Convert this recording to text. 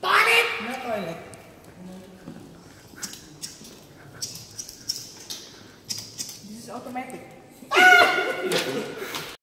Fine. No Not toilet. This is automatic.